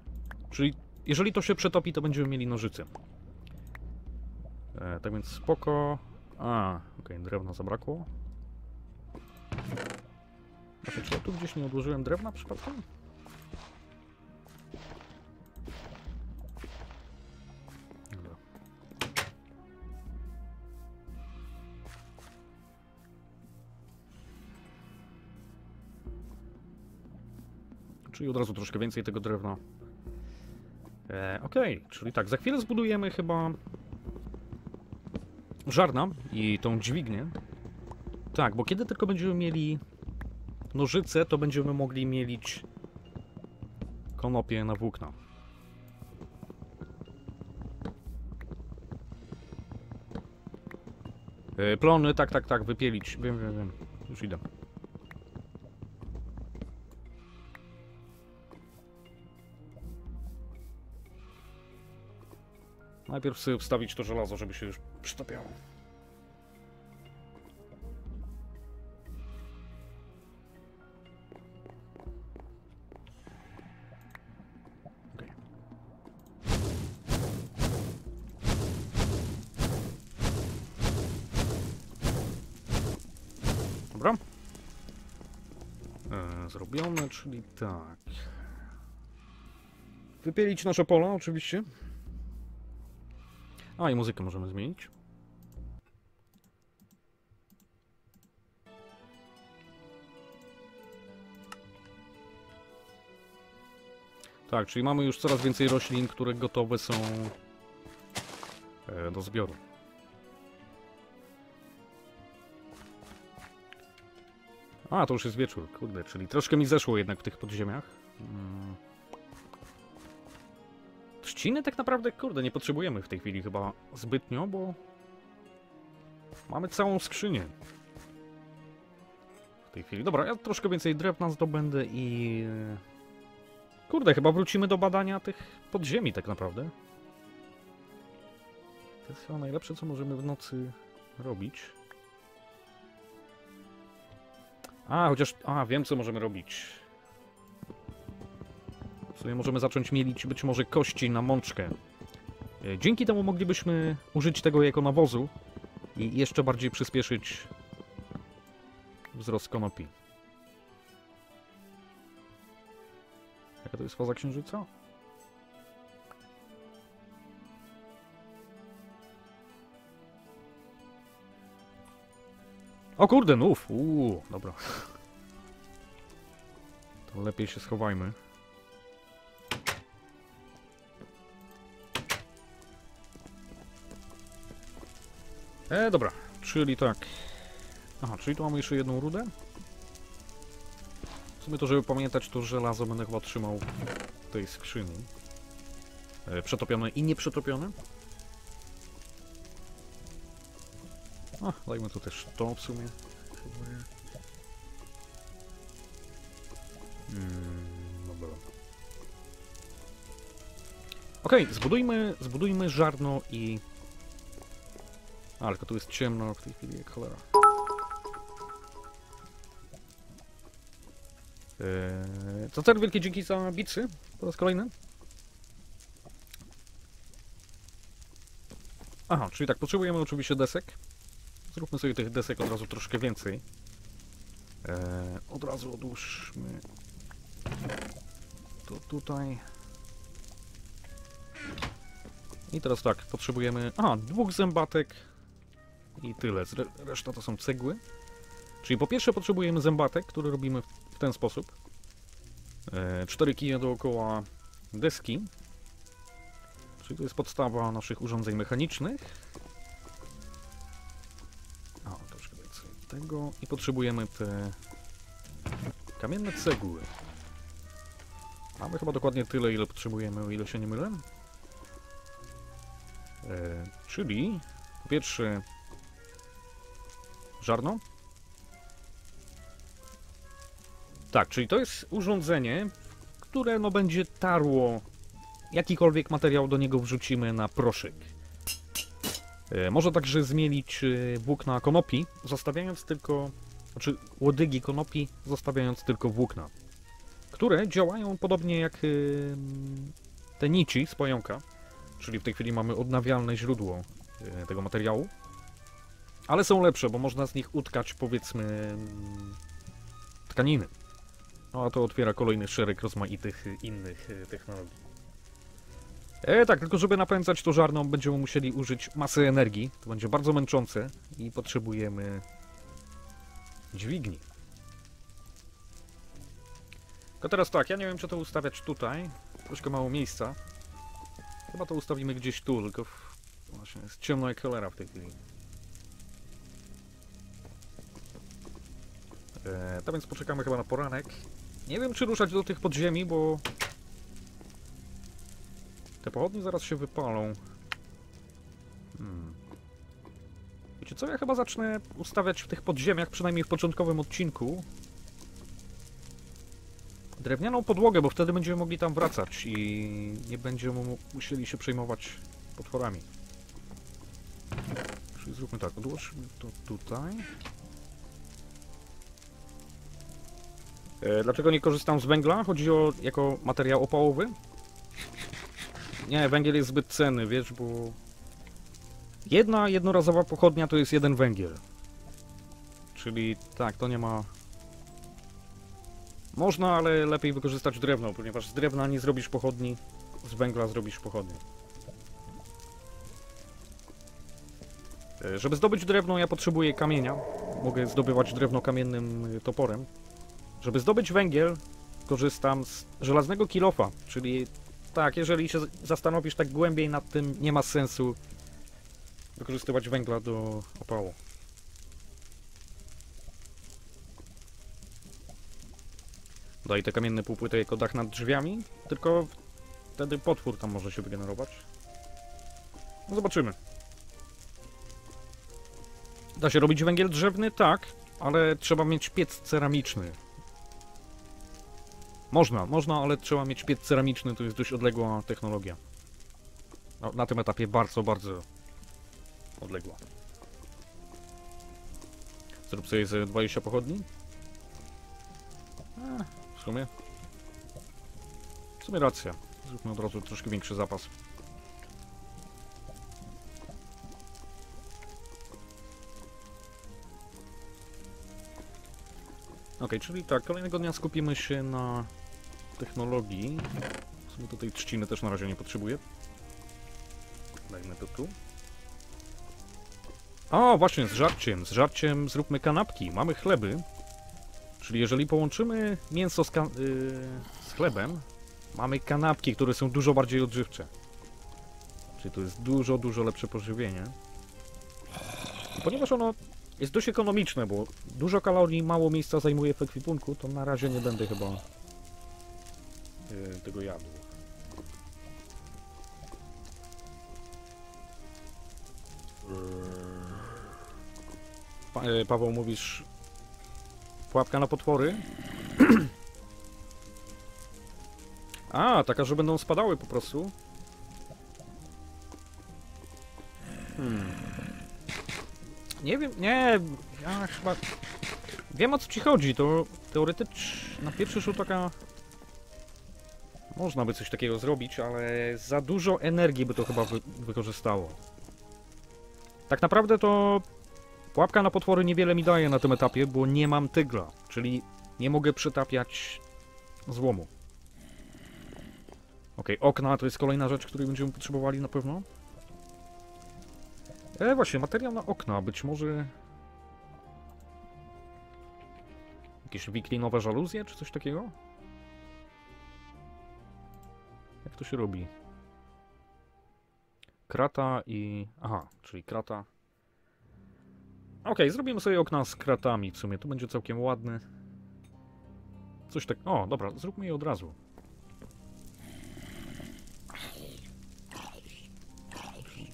A: czyli jeżeli to się przetopi, to będziemy mieli nożyce. E, tak więc spoko. A, okej, drewna zabrakło. Właśnie, czy ja tu gdzieś nie odłożyłem drewna przypadkiem? Czyli od razu troszkę więcej tego drewna. E, Okej, czyli tak, za chwilę zbudujemy chyba żarna i tą dźwignię. Tak, bo kiedy tylko będziemy mieli nożyce, to będziemy mogli mielić konopie na włókna. E, Plony, tak, tak, tak, wypielić. Wiem, wiem, wiem. Już idę. Najpierw sobie wstawić to żelazo, żeby się już. Dobra. E, zrobione, czyli tak. Wypielić nasze pola, oczywiście. A, i muzykę możemy zmienić. Tak, czyli mamy już coraz więcej roślin, które gotowe są e, do zbioru. A, to już jest wieczór, kurde, czyli troszkę mi zeszło jednak w tych podziemiach. Mm. Trzciny tak naprawdę, kurde, nie potrzebujemy w tej chwili chyba zbytnio, bo mamy całą skrzynię. W tej chwili. Dobra, ja troszkę więcej drewna zdobędę i... Kurde, chyba wrócimy do badania tych podziemi tak naprawdę. To jest chyba najlepsze, co możemy w nocy robić. A, chociaż... A, wiem, co możemy robić. W sumie możemy zacząć mielić być może kości na mączkę. E, Dzięki temu moglibyśmy użyć tego jako nawozu i jeszcze bardziej przyspieszyć wzrost konopi. Jaka to jest faza księżyca? O kurde, nów! Uuu, dobra. To lepiej się schowajmy. E, dobra, czyli tak. Aha, czyli tu mamy jeszcze jedną rudę. W sumie to, żeby pamiętać, to żelazo będę chyba trzymał w tej skrzyni. E, przetopione i nieprzetopione. A, dajmy tu też to w sumie. Próbuję. Mm, dobra. Okej, zbudujmy, zbudujmy żarno i ale tylko tu jest ciemno w tej chwili, jak cholera. Eee, to też wielkie dzięki za bitsy po raz kolejny. Aha, czyli tak, potrzebujemy oczywiście desek. Zróbmy sobie tych desek od razu troszkę więcej. Eee, od razu odłóżmy to tutaj. I teraz tak, potrzebujemy... Aha, dwóch zębatek, i tyle. Reszta to są cegły. Czyli po pierwsze potrzebujemy zębatek, który robimy w, w ten sposób. E, cztery kije dookoła deski. Czyli to jest podstawa naszych urządzeń mechanicznych. O, troszkę więcej tego. I potrzebujemy te kamienne cegły. Mamy chyba dokładnie tyle, ile potrzebujemy, o ile się nie mylę. E, czyli po pierwsze Żarno? Tak, czyli to jest urządzenie, które no będzie tarło jakikolwiek materiał do niego wrzucimy na proszek. E, może także zmielić e, włókna konopi, zostawiając tylko, znaczy łodygi konopi, zostawiając tylko włókna, które działają podobnie jak e, te nici z pająka, czyli w tej chwili mamy odnawialne źródło tego materiału. Ale są lepsze, bo można z nich utkać, powiedzmy, tkaniny. No a to otwiera kolejny szereg rozmaitych innych e, technologii. E, tak, tylko żeby napędzać to żarną będziemy musieli użyć masy energii. To będzie bardzo męczące i potrzebujemy dźwigni. Tylko teraz tak, ja nie wiem czy to ustawiać tutaj. Troszkę mało miejsca. Chyba to ustawimy gdzieś tu, tylko w... właśnie jest ciemno jak cholera w tej chwili. To więc poczekamy chyba na poranek. Nie wiem czy ruszać do tych podziemi, bo... Te pochodnie zaraz się wypalą. Hmm. Wiecie co, ja chyba zacznę ustawiać w tych podziemiach, przynajmniej w początkowym odcinku, drewnianą podłogę, bo wtedy będziemy mogli tam wracać i nie będziemy mu- musieli się przejmować potworami. Czyli zróbmy tak, odłóżmy to tutaj. Dlaczego nie korzystam z węgla? Chodzi o jako materiał opałowy? Nie, węgiel jest zbyt cenny, wiesz, bo jedna jednorazowa pochodnia to jest jeden węgiel. Czyli tak, to nie ma można, ale lepiej wykorzystać drewno, ponieważ z drewna nie zrobisz pochodni, z węgla zrobisz pochodnie. E, Żeby zdobyć drewno, ja potrzebuję kamienia. Mogę zdobywać drewno kamiennym toporem. Żeby zdobyć węgiel, korzystam z żelaznego kilofa, czyli tak, jeżeli się zastanowisz tak głębiej nad tym, nie ma sensu wykorzystywać węgla do opału. Daj te kamienne półpłyty jako dach nad drzwiami, tylko wtedy potwór tam może się wygenerować. No zobaczymy. Da się robić węgiel drzewny? Tak, ale trzeba mieć piec ceramiczny. Można, można, ale trzeba mieć piec ceramiczny, to jest dość odległa technologia. No, na tym etapie bardzo, bardzo odległa. Zrób sobie ze 20 pochodni. Eh, w sumie. W sumie racja. Zróbmy od razu troszkę większy zapas. Ok, czyli tak, kolejnego dnia skupimy się na technologii. W sumie tutaj trzciny też na razie nie potrzebuję. Dajmy to tu. O, właśnie, z żarciem. Z żarciem zróbmy kanapki. Mamy chleby. Czyli jeżeli połączymy mięso z, yy, z chlebem, mamy kanapki, które są dużo bardziej odżywcze. Czyli to jest dużo, dużo lepsze pożywienie. I ponieważ ono jest dość ekonomiczne, bo dużo kalorii, mało miejsca zajmuje w ekwipunku, to na razie nie będę chyba yy, tego jadł. Pa, yy, Paweł, mówisz Pułapka na potwory. A, taka, że będą spadały po prostu. Nie wiem, nie, ja chyba... Wiem o co ci chodzi, to teoretycznie na pierwszy rzut oka można by coś takiego zrobić, ale za dużo energii by to chyba wy wykorzystało. Tak naprawdę to Pułapka na potwory niewiele mi daje na tym etapie, bo nie mam tygla, czyli nie mogę przytapiać złomu. Ok, okna to jest kolejna rzecz, której będziemy potrzebowali na pewno. E, właśnie, materiał na okna, być może... Jakieś wiklinowe żaluzje, czy coś takiego? Jak to się robi? Krata i... Aha, czyli krata... Okej, zrobimy sobie okna z kratami w sumie, to będzie całkiem ładne. Coś tak... O, dobra, zróbmy je od razu.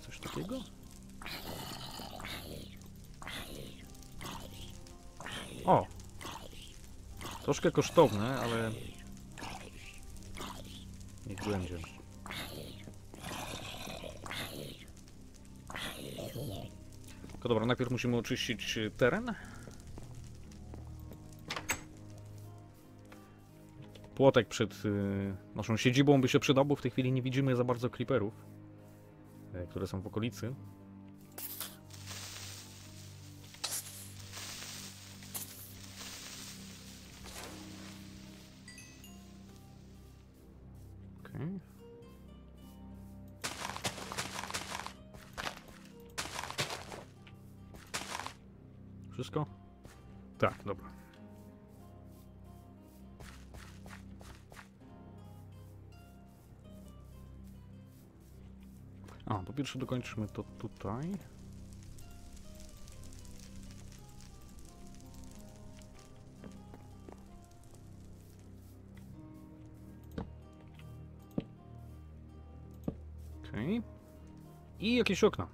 A: Coś takiego? O! Troszkę kosztowne, ale... Niech będzie. Tylko dobra, najpierw musimy oczyścić y, teren. Płotek przed y, naszą siedzibą by się przydał, bo w tej chwili nie widzimy za bardzo creeperów, y, które są w okolicy. Pierwsze dokończmy to tutaj. Okej. I jakieś okna.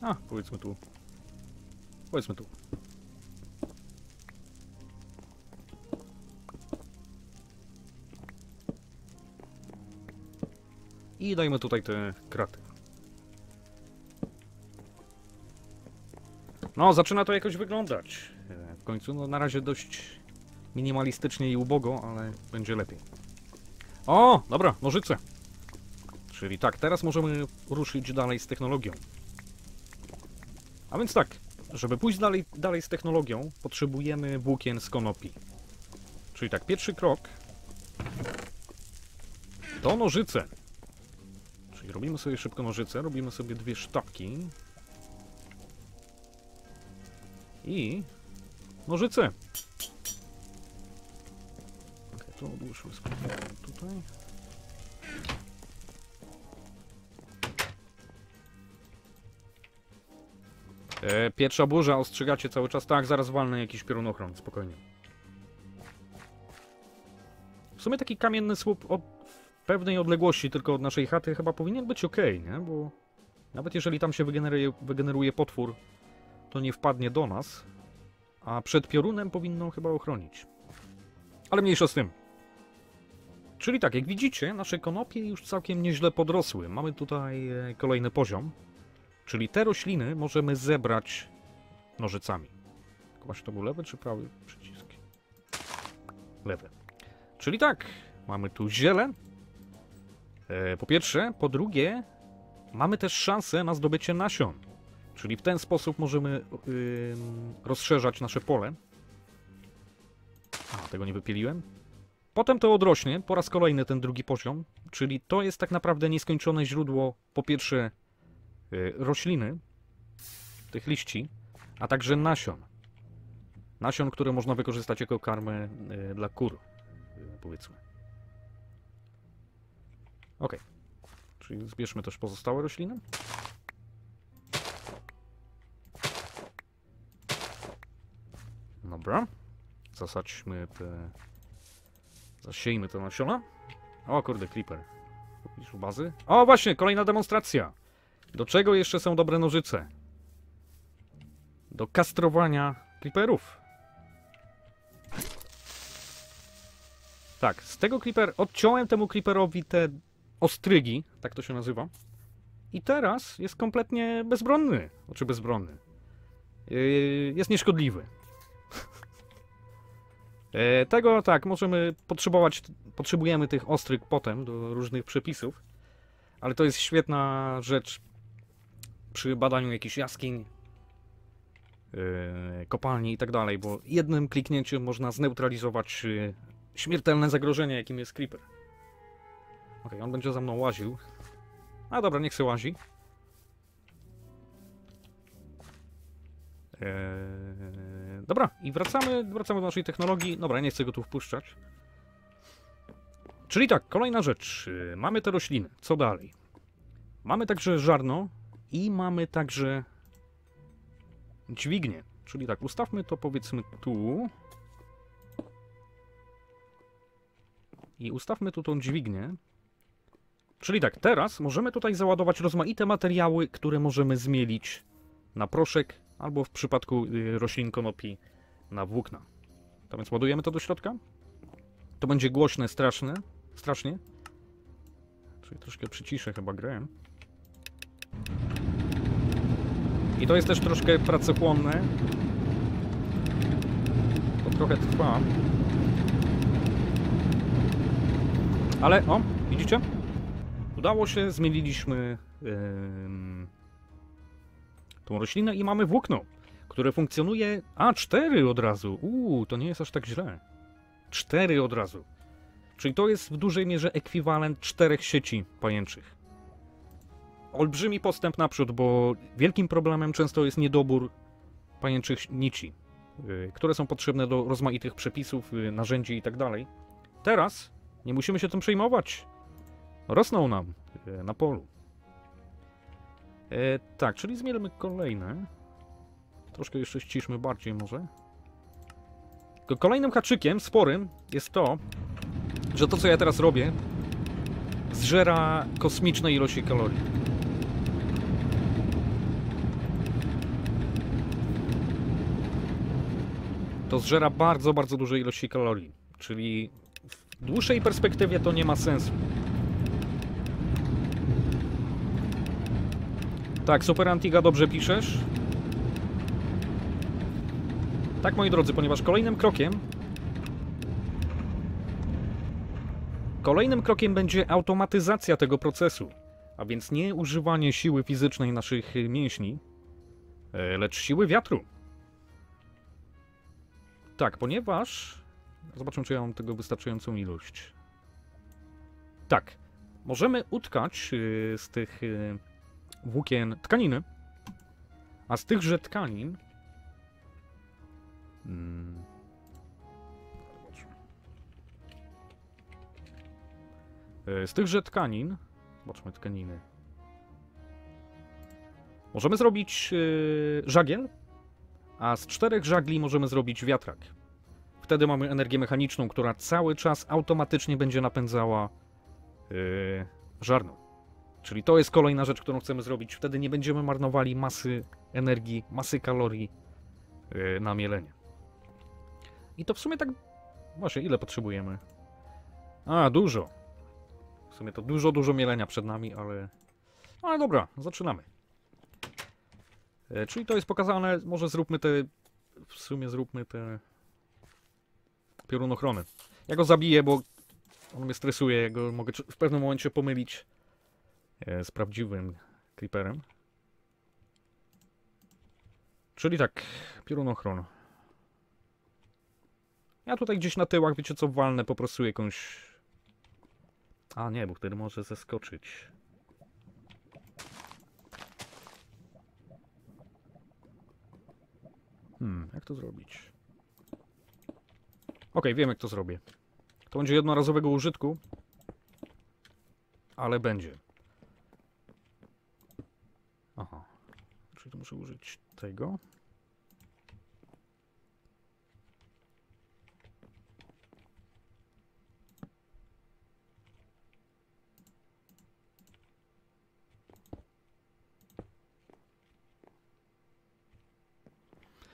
A: A, powiedzmy tu. Powiedzmy tu. I dajmy tutaj te kraty. No, zaczyna to jakoś wyglądać. E, W końcu, no na razie dość minimalistycznie i ubogo, ale będzie lepiej. O, dobra, nożyce. Czyli tak, teraz możemy ruszyć dalej z technologią. A więc tak, żeby pójść dalej, dalej z technologią, potrzebujemy włókien z konopi. Czyli tak, pierwszy krok to nożyce. Robimy sobie szybko nożyce, robimy sobie dwie sztabki. I nożyce. Ok, to odłóżmy tutaj. E, pierwsza burza, ostrzegacie cały czas. Tak, zaraz walnę jakiś piorunochron, spokojnie. W sumie taki kamienny słup pewnej odległości tylko od naszej chaty chyba powinien być ok, nie? Bo nawet jeżeli tam się wygeneruje, wygeneruje potwór, to nie wpadnie do nas. A przed piorunem powinno chyba ochronić. Ale mniejsza z tym. Czyli tak, jak widzicie, nasze konopie już całkiem nieźle podrosły. Mamy tutaj e, kolejny poziom. Czyli te rośliny możemy zebrać nożycami. Właśnie to był lewy czy prawy przycisk? Lewy. Czyli tak, mamy tu ziele. E, po pierwsze. Po drugie, mamy też szansę na zdobycie nasion. Czyli w ten sposób możemy ym, rozszerzać nasze pole. A, tego nie wypieliłem. Potem to odrośnie, po raz kolejny ten drugi poziom, czyli to jest tak naprawdę nieskończone źródło, po pierwsze y, rośliny, tych liści, a także nasion. Nasion, które można wykorzystać jako karmę y, dla kur, y, powiedzmy. Ok. Czyli zbierzmy też pozostałe rośliny. Dobra. Zasadźmy te... Zasiejmy te nasiona. O kurde, creeper. Kupisz bazy? O właśnie, kolejna demonstracja. Do czego jeszcze są dobre nożyce? Do kastrowania creeperów. Tak, z tego creeper... Odciąłem temu creeperowi te ostrygi, tak to się nazywa. I teraz jest kompletnie bezbronny. Znaczy bezbronny. Yy, jest nieszkodliwy. E, Tego tak, możemy potrzebować, potrzebujemy tych ostryg potem do różnych przepisów, ale to jest świetna rzecz przy badaniu jakichś jaskiń, e, kopalni i tak dalej, bo jednym kliknięciem można zneutralizować śmiertelne zagrożenie, jakim jest creeper. Ok, on będzie za mną łaził. A dobra, niech se łazi. Eee, dobra, i wracamy, wracamy do naszej technologii. Dobra, nie chcę go tu wpuszczać. Czyli tak, kolejna rzecz. Mamy te rośliny. Co dalej? Mamy także żarno i mamy także dźwignię. Czyli tak, ustawmy to powiedzmy tu. I ustawmy tu tą dźwignię. Czyli tak, teraz możemy tutaj załadować rozmaite materiały, które możemy zmielić na proszek, albo w przypadku y, roślin konopi na włókna. To więc ładujemy to do środka. To będzie głośne, straszne, strasznie. Czyli troszkę przyciszę chyba grę. I to jest też troszkę pracochłonne. To trochę trwa. Ale, o, widzicie? Udało się, zmieniliśmy ym, tą roślinę i mamy włókno, które funkcjonuje... A, cztery od razu! Uuu, to nie jest aż tak źle. Cztery od razu. Czyli to jest w dużej mierze ekwiwalent czterech sieci pajęczych. Olbrzymi postęp naprzód, bo wielkim problemem często jest niedobór pajęczych nici. y, które są potrzebne do rozmaitych przepisów, y, narzędzi i tak dalej. Teraz nie musimy się tym przejmować. Rosną nam y, na polu. E, tak, czyli zmielmy kolejne. Troszkę jeszcze ściszmy bardziej może. Kolejnym haczykiem sporym jest to, że to co ja teraz robię zżera kosmiczne ilości kalorii. To zżera bardzo, bardzo duże ilości kalorii. Czyli w dłuższej perspektywie to nie ma sensu. Tak, Super Antiga, dobrze piszesz. Tak, moi drodzy, ponieważ kolejnym krokiem Kolejnym krokiem będzie automatyzacja tego procesu, a więc nie używanie siły fizycznej naszych mięśni, e, lecz siły wiatru. Tak, ponieważ... Zobaczmy, czy ja mam tego wystarczającą ilość. Tak, możemy utkać e, z tych e, włókien tkaniny, a z tychże tkanin... Hmm, E, z tychże tkanin, zobaczmy tkaniny, możemy zrobić yy, żagiel, a z czterech żagli możemy zrobić wiatrak. Wtedy mamy energię mechaniczną, która cały czas automatycznie będzie napędzała yy, żarną. Czyli to jest kolejna rzecz, którą chcemy zrobić. Wtedy nie będziemy marnowali masy energii, masy kalorii yy, na mielenie. I to w sumie tak... Właśnie, ile potrzebujemy? A, dużo sumie to dużo, dużo mielenia przed nami, ale... Ale dobra, zaczynamy. E, czyli to jest pokazane, może zróbmy te... W sumie zróbmy te... Piorunochrony. Ja go zabiję, bo on mnie stresuje, ja go mogę w pewnym momencie pomylić e, z prawdziwym creeperem. Czyli tak, piorunochron. Ja tutaj gdzieś na tyłach, wiecie co, walnę po prostu jakąś a nie, bo wtedy może zeskoczyć. Hmm, jak to zrobić? Ok, wiem jak to zrobię. To będzie jednorazowego użytku. Ale będzie. Czyli muszę użyć tego.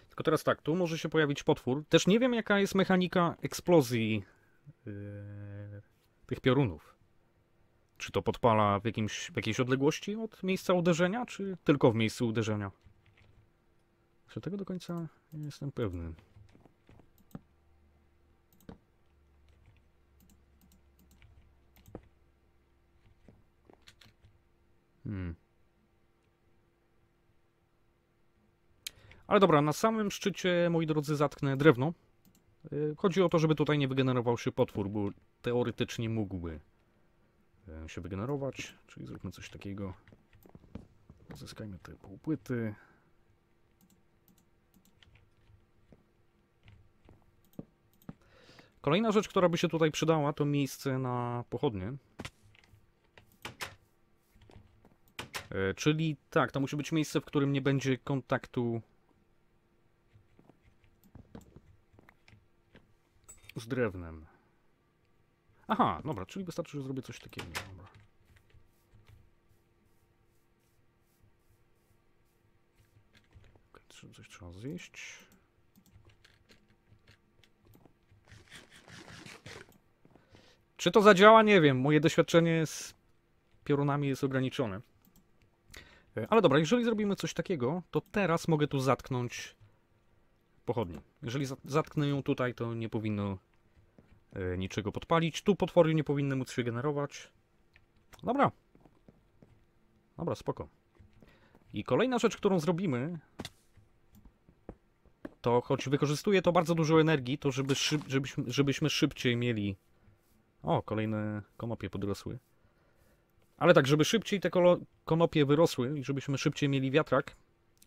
A: Tylko teraz tak, tu może się pojawić potwór. Też nie wiem, jaka jest mechanika eksplozji yy, tych piorunów. Czy to podpala w, jakimś, w jakiejś odległości od miejsca uderzenia, czy tylko w miejscu uderzenia? Czy tego do końca nie jestem pewny. Hmm. Ale dobra, na samym szczycie, moi drodzy, zatknę drewno. Y, chodzi o to, żeby tutaj nie wygenerował się potwór, bo teoretycznie mógłby się wygenerować. Czyli zróbmy coś takiego. Zyskajmy te półpłyty. Kolejna rzecz, która by się tutaj przydała, to miejsce na pochodnie. Y, czyli tak, to musi być miejsce, w którym nie będzie kontaktu z drewnem. Aha, dobra, czyli wystarczy, że zrobię coś takiego. Dobra. Coś trzeba zjeść. Czy to zadziała? Nie wiem. Moje doświadczenie z piorunami jest ograniczone. E, ale dobra, jeżeli zrobimy coś takiego, to teraz mogę tu zatknąć pochodni. Jeżeli zatknę ją tutaj, to nie powinno niczego podpalić. Tu potwory nie powinny móc się generować. Dobra. Dobra, spoko. I kolejna rzecz, którą zrobimy, to choć wykorzystuje to bardzo dużo energii, to żeby szyb, żebyśmy, żebyśmy szybciej mieli... O, kolejne konopie podrosły. Ale tak, żeby szybciej te konopie wyrosły i żebyśmy szybciej mieli wiatrak,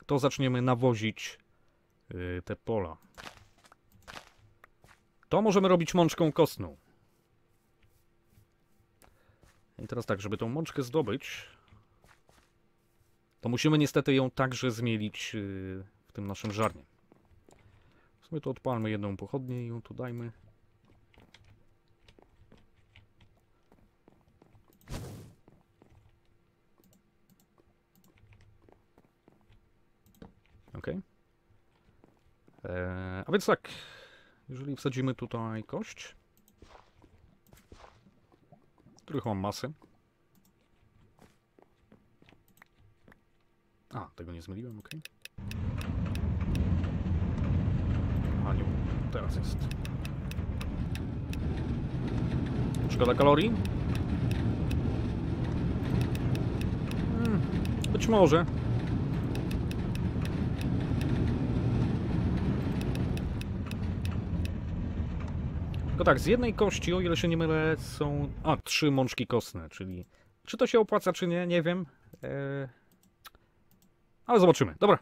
A: to zaczniemy nawozić yy, te pola. To możemy robić mączką kostną. I teraz tak, żeby tą mączkę zdobyć, to musimy niestety ją także zmielić yy, w tym naszym żarnie. W sumie to odpalmy jedną pochodnię i ją tu dajmy. Ok. Eee, a więc tak, jeżeli wsadzimy tutaj kość, których mam masę. A, tego nie zmyliłem, ok. A teraz jest. Szkoda kalorii? Hmm, być może. Tylko tak, z jednej kości, o ile się nie mylę, są... A, trzy mączki kostne, czyli... Czy to się opłaca, czy nie, nie wiem. Eee... Ale zobaczymy. Dobra,